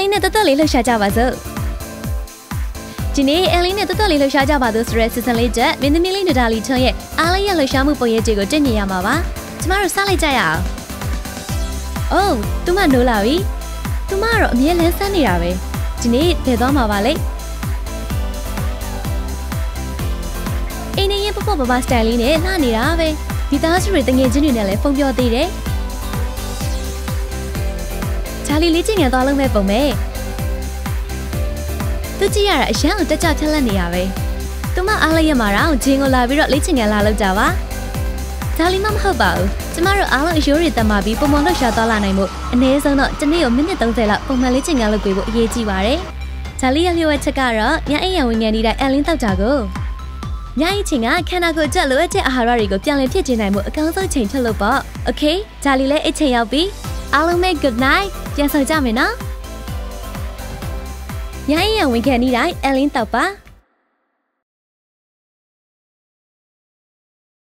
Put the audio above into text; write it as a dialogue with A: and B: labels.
A: လင်းနဲ့တက်တက်လေးလှူရှာကြပါစို့ဒီနေ့အန်လင်းနဲ့တက်တက်လေးလှူရှာကြပါစို့ဆိုရဲစီစဉ်လေးချက်မင်းသမီးလေးနဒါလီချွန်းရဲ့အားလေးရလှူရှာမှုပုံရိပ်တွေကိုတင်ပြရမှာပါကျမတို့စလိုက်ကြရအောင်အိုးသူမနိုးလာပြီသူမကတော့အမြဲလန်းဆန်းနေတာပဲဒီနေ့ဘယ်သွားမှာပါလဲအိမ်နေရင်ပပပပစတိုင်လေးနဲ့လှနေတာပဲဒီသားစုတွေတငယ်ချင်းတွေနဲ့လည်းဖုန်ပြောသေးတယ်ချာ လီလေးချင်းငယ်သွားလုံးမဲ့ပုံပဲသူကြည့်ရတာအရန်ကိုတက်ကြဖြက်လက်နေရပဲသူမအားလိုက်ရမှာတော့ဂျင်းကိုလာပြီးတော့လေးချင်းငယ်လာလောက်ကြပါဒါလီမမဟုတ်ပါဘူးကျမတို့အားလုံးအယိုးတွေတက်မှပြီးပုံမှန်လှရှာသွားလာနိုင်မှုအနည်းဆုံးတော့တစ်နေ့ကိုမိနစ်30လောက်ပုံမှန်လေးချင်းငယ်လုပ်ပေးဖို့အရေးကြီးပါတယ်ဒါလီရဲ့လျှို့ဝှက်ချက်ကတော့ညအိမ်ရဝင်ငယ်နေတဲ့အန်လင်းတောက်ကြကိုညအိမ်ချင်းကခန္ဓာကိုယ်ကြက်လိုအပ်တဲ့အာဟာရတွေကိုပြန်လည်ဖြစ်ချင်နိုင်မှုအကောင်းဆုံးချိန်ချက်လို့ပေါ့။ Okay ဒါလီလည်းအချိန်ရောက်ပြီ။အားလုံးပဲ good night ပြန်ဆောင်ကြမယ်နော်။ညအိမ်ရဝင်ခဲ့နေတိုင်းအန်လင်းတောက်ပါ။